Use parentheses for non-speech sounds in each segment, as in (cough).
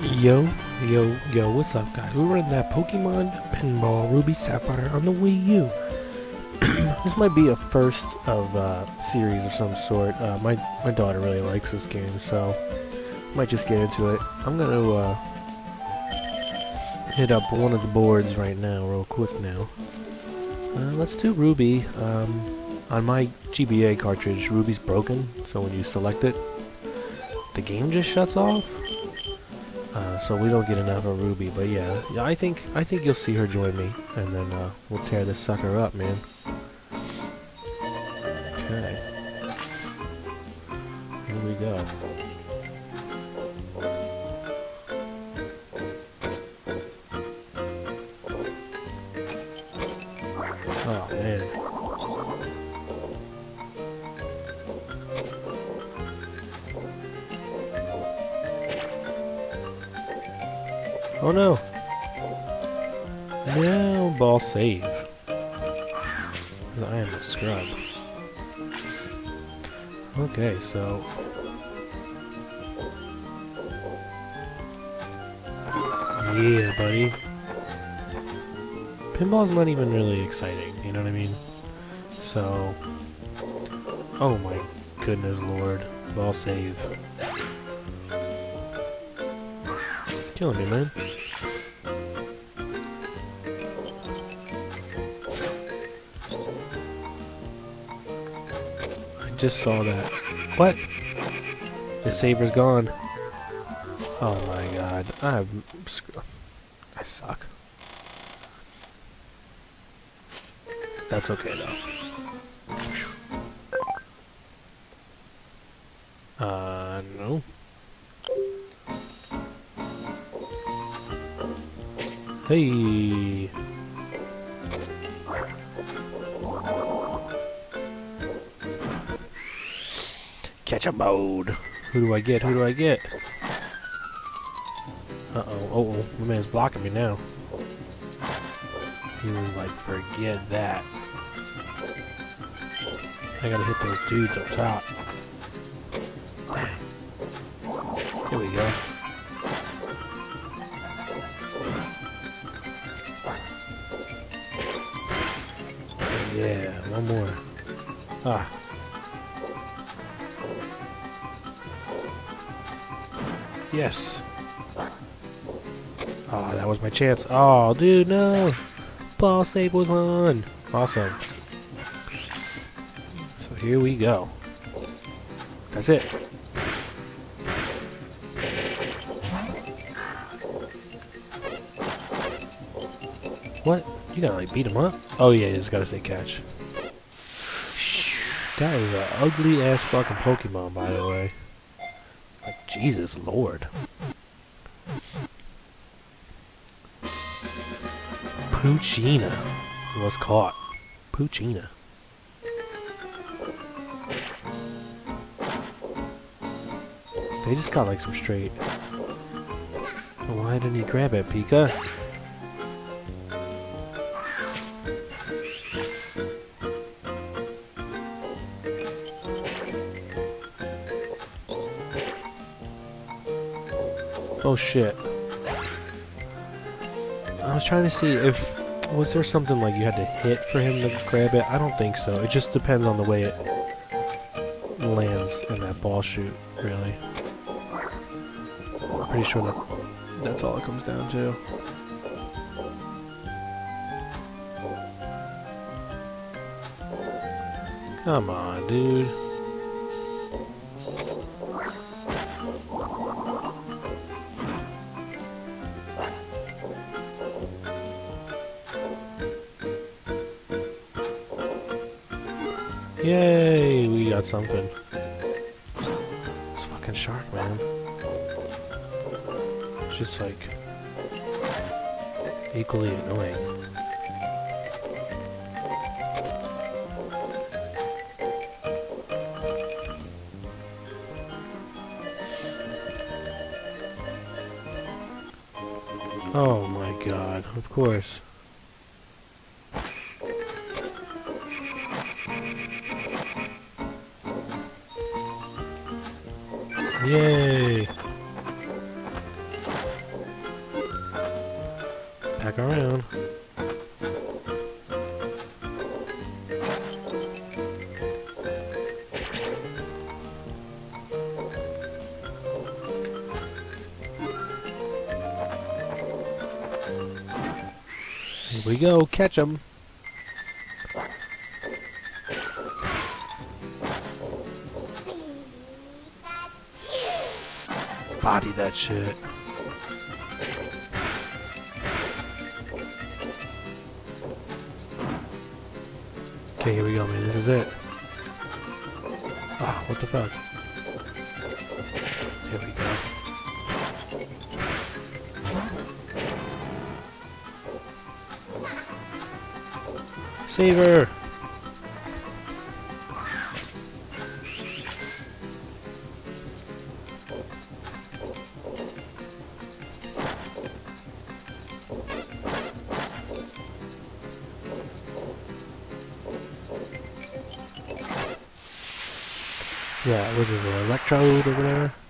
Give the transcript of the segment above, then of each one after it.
Yo, yo, yo, what's up, guys? We're running that Pokemon Pinball Ruby Sapphire on the Wii U. (clears throat) this might be a first of uh, series of some sort. Uh, my my daughter really likes this game, so might just get into it. I'm gonna uh, hit up one of the boards right now, real quick now. Uh, let's do Ruby. Um, on my GBA cartridge, Ruby's broken, so when you select it, the game just shuts off. Uh, so we don't get enough of Ruby, but yeah, I think I think you'll see her join me, and then uh, we'll tear this sucker up, man. Okay, here we go. Oh man. Oh no. No ball save. I am a scrub. Okay, so. Yeah, buddy. Pinball's not even really exciting, you know what I mean? So. Oh my goodness, Lord. Ball save. It's killing me, man. Just saw that. What? The saver's gone. Oh my god. I'm. I suck. That's okay though. Uh, no. Hey. Up mode. Who do I get? Who do I get? Uh oh. Oh. My man's blocking me now. He was like, forget that. I gotta hit those dudes up top. Here we go. Yeah, one more. Ah. Yes. Oh, that was my chance. Oh, dude, no. Ball save was on. Awesome. So here we go. That's it. What? You gotta like beat him up? Oh yeah, just gotta say catch. That is an ugly ass fucking Pokemon, by the way. Jesus Lord. Poochyena was caught. Poochyena. They just got like some straight. Why didn't he grab it, Pika? Oh shit. I was trying to see if was there something like you had to hit for him to grab it? I don't think so. It just depends on the way it lands in that ball shoot, really. I'm pretty sure that that's all it comes down to. Come on, dude. Yay, we got something. This fucking shark, man. It's just like equally annoying. Oh my god, of course. We go, catch him. Body that shit. Okay, here we go, man. This is it. Ah, what the fuck? Save her! Yeah, what is it, electrode or whatever?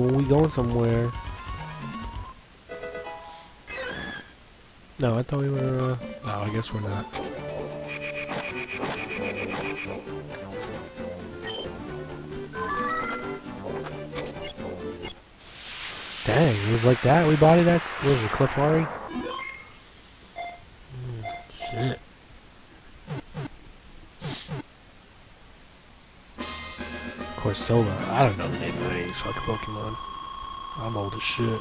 We going somewhere. No, I thought we were, uh... No, I guess we're not. Dang, it was like that? We bodied that? What was it? Mm, Corsola. I don't know the name of any fucking Pokemon. I'm old as shit.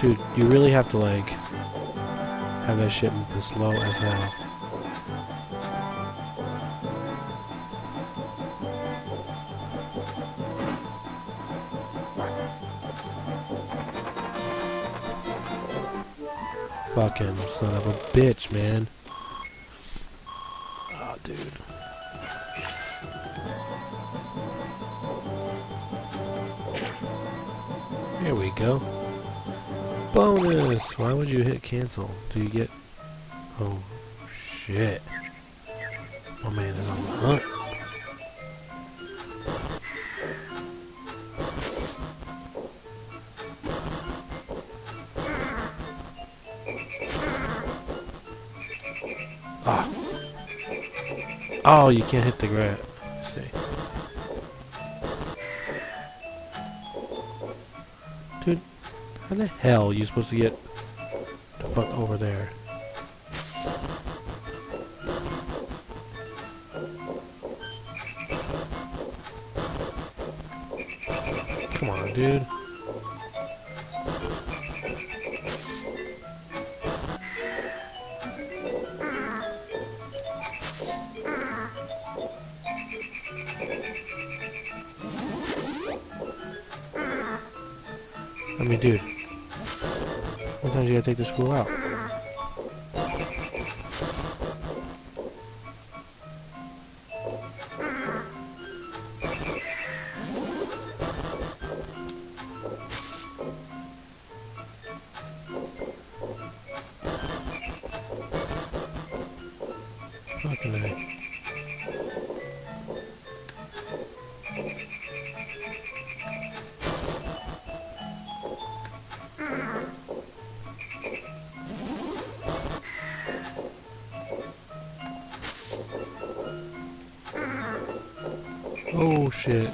Dude, you really have to like have that shit moving slow as hell. Fucking son of a bitch, man. You hit cancel? Do you get... Oh, shit. My man is on the hunt. Ah. Oh, you can't hit the grab. See. Dude, how the hell are you supposed to get fuck over there? Come on, dude. I mean, dude. You gotta take this fool out. shit.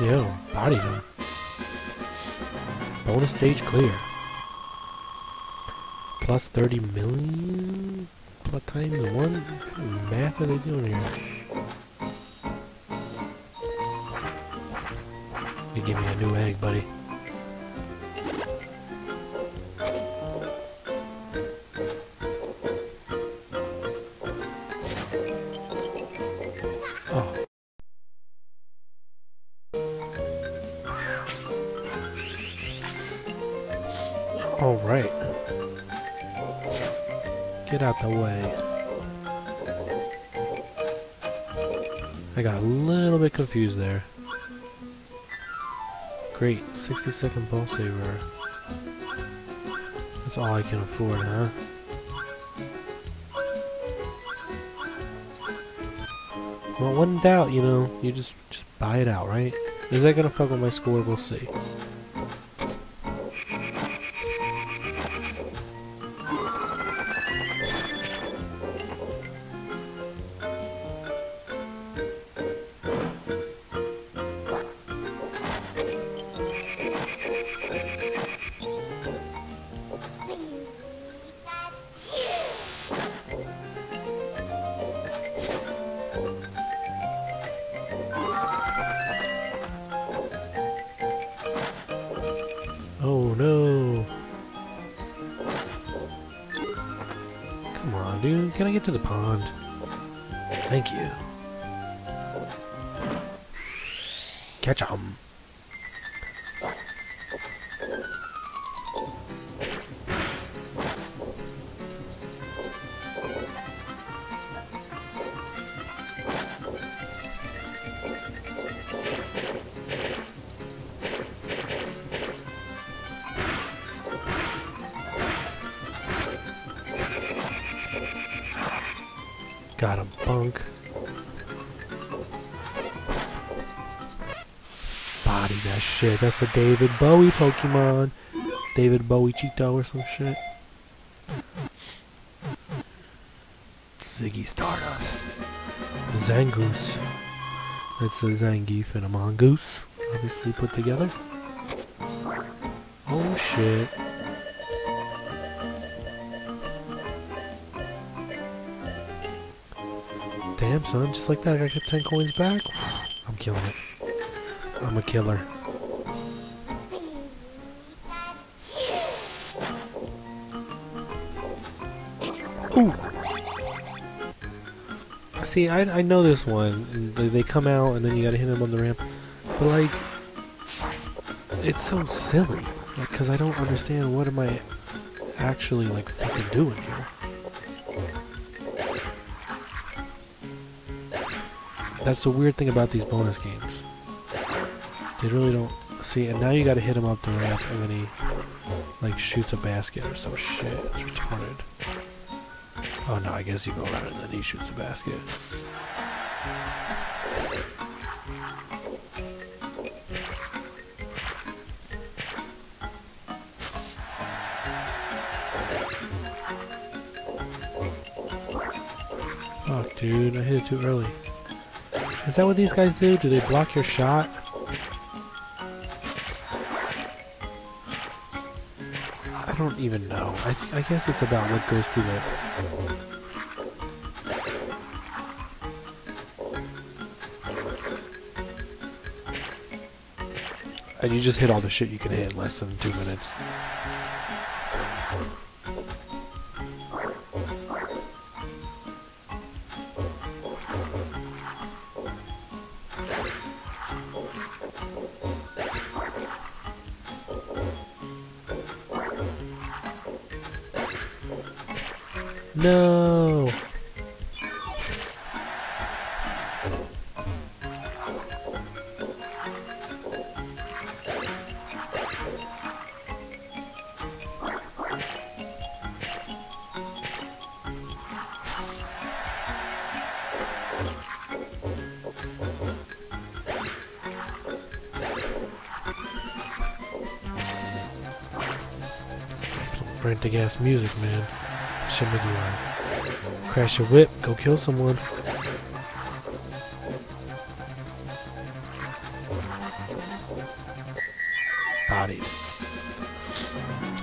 Yo, body. him. Bonus stage clear. Plus 30 million? What time? One? Math are they doing here? Give me a new egg, buddy. 60 second ball saver. That's all I can afford, huh? Well, in doubt, you know, you just just buy it out, right? Is that gonna fuck with my score? We'll see. Shit. That's the David Bowie Pokemon. David Bowie Cheeto or some shit. Ziggy Stardust. Zangoose. That's a Zangief and a Mongoose. Obviously put together. Oh shit. Damn, son, just like that, I got 10 coins back. (sighs) I'm killing it. I'm a killer. Ooh! See, I, I know this one. They, they come out and then you gotta hit them on the ramp. But, like, it's so silly. Like, cause I don't understand what am I actually, like, fucking doing here. That's the weird thing about these bonus games. They really don't see. And now you got to hit him up the ramp, and then he like shoots a basket or some shit. It's retarded. Oh no, I guess you go around and then he shoots the basket. Fuck, dude, I hit it too early. Is that what these guys do? Do they block your shot? Don't even know. I, I guess it's about what goes through the... And you just hit all the shit you can hit in less than two minutes. No. Frantic ass music, man. You uh, crash your whip, go kill someone. Bodied.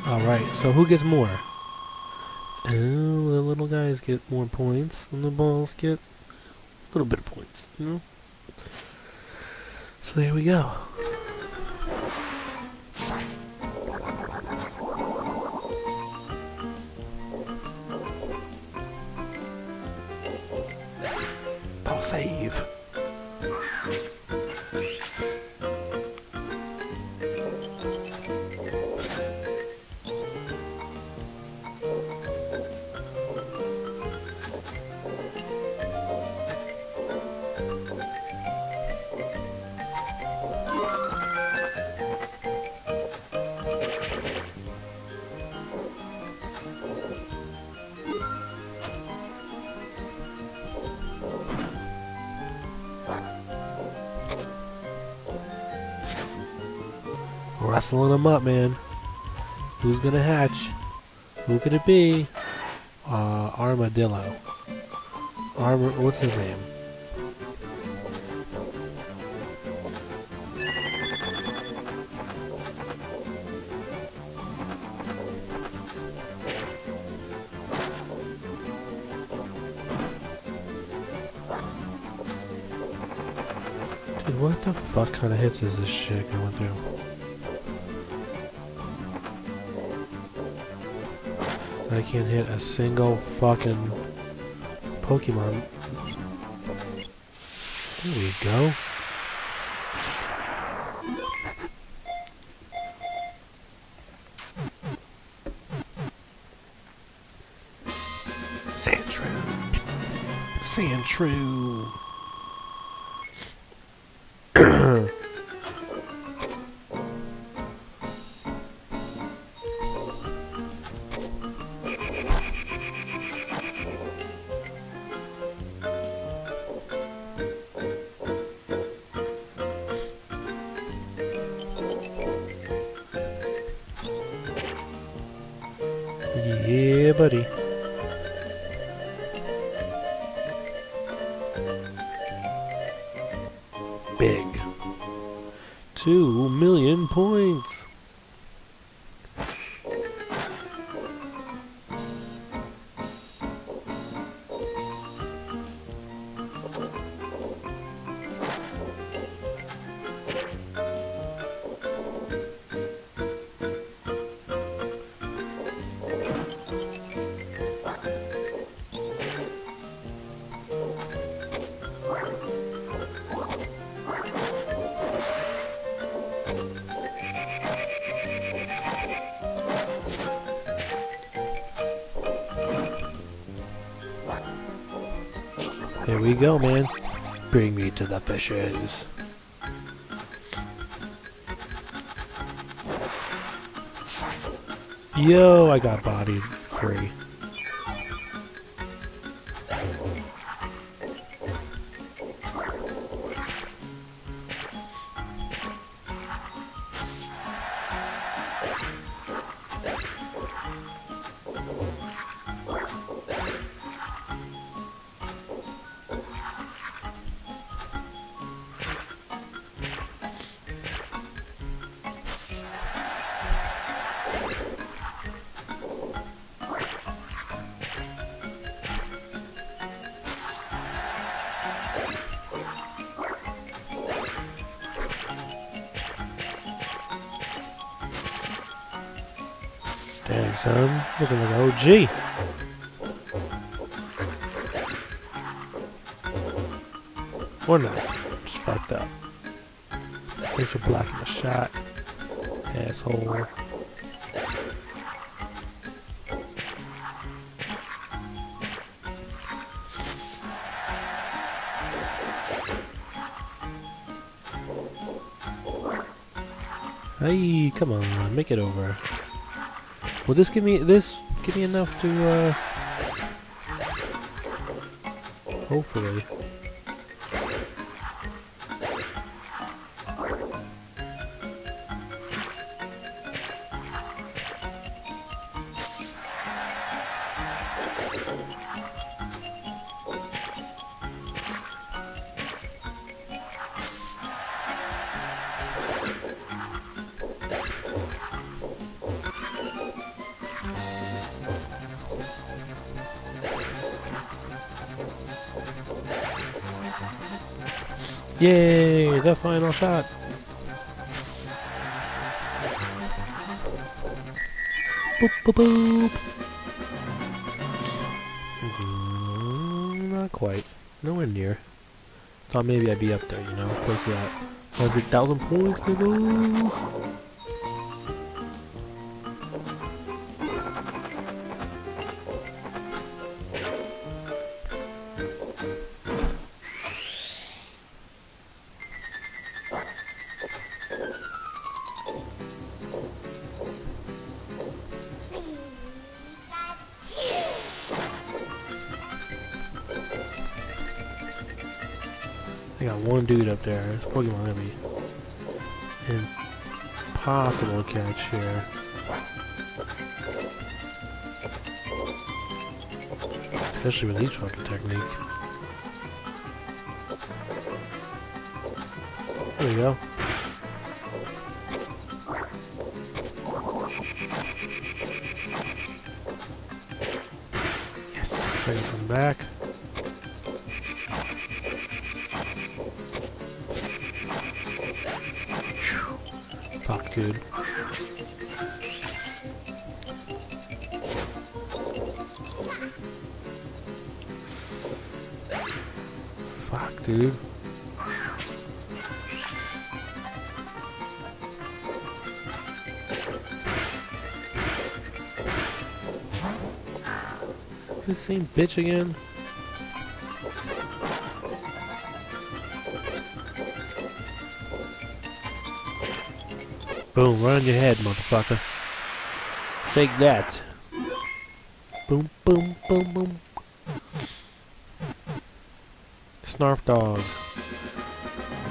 Alright, so who gets more? Oh, the little guys get more points, and the balls get a little bit of points, you know? So there we go. Wrestling them up, man. Who's gonna hatch? Who could it be? Uh, Armadillo. Armor, what's his name? Dude, what the fuck kind of hits is this shit going through? I can't hit a single fucking Pokemon. There we go. Sandshrew. Sandshrew. (clears throat) we go, man. Bring me to the fishes. Yo, I got bodied free. Son. Looking like an OG. Or not. Just fucked up. Thanks for blocking the shot. Asshole. Hey, come on, make it over. Will this give me this give me enough to uh hopefully. The final shot. Boop, boop, boop. Mm, not quite. Nowhere near. Thought maybe I'd be up there, you know? Close to that 100,000 points, niggas. There. This Pokemon gonna be impossible to catch here. Especially with these fucking techniques. There we go. Yes, I can come back. Dude. Fuck, dude. The same bitch again? Boom, right on your head, motherfucker. Take that. Boom, boom, boom, boom. Snarf dog.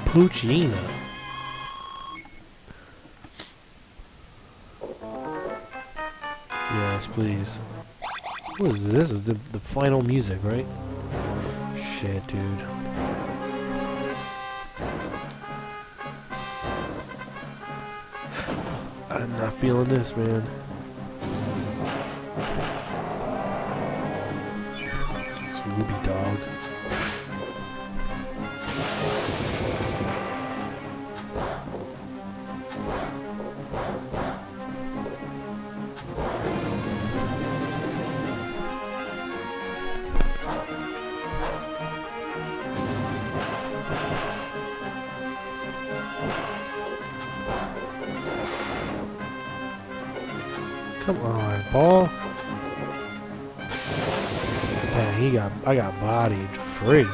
Poochyena. Yes, please. What is this? The, the final music, right? Shit, dude. I'm not feeling this, man. It's Ruby Dog. Come on, ball. Dang, he got I got bodied free.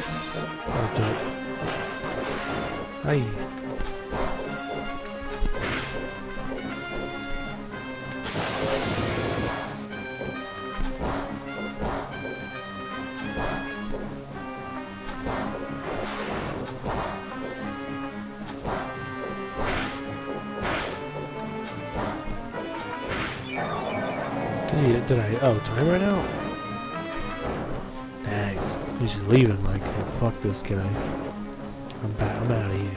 Yes. Hey. Did I? Oh, time right now? He's just leaving. Like, fuck this guy. I'm back. I'm out of here.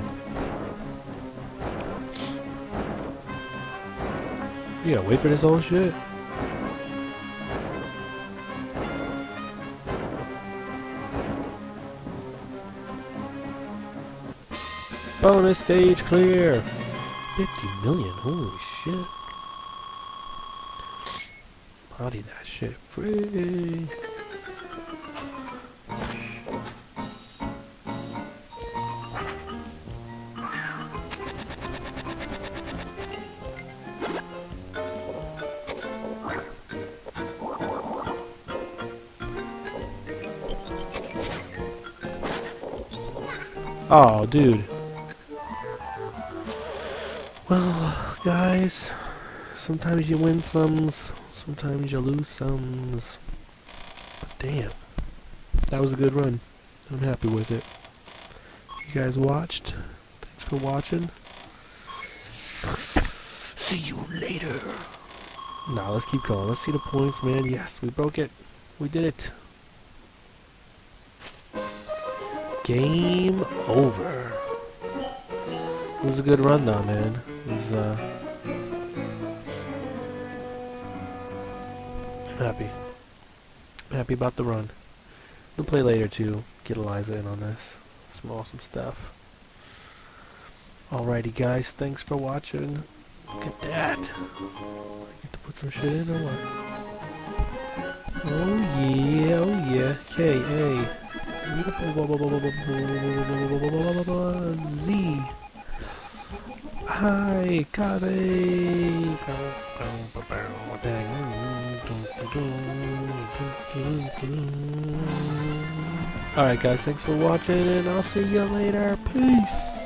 You gotta wait for this whole shit? Bonus stage clear! 50 million, holy shit. Body that shit free. Oh, dude. Well, guys, sometimes you win some, sometimes you lose some. But damn, that was a good run. I'm happy with it. You guys watched. Thanks for watching. See you later. Nah, let's keep going. Let's see the points, man. Yes, we broke it. We did it. Game over. It was a good run though, man. It was, uh... Happy. Happy about the run. We'll play later too. Get Eliza in on this. Some awesome stuff. Alrighty guys, thanks for watching. Look at that. I get to put some shit in or what? Oh yeah, oh yeah. K A Z Hi, Kaze. Alright guys, thanks for watching and I'll see you later. Peace.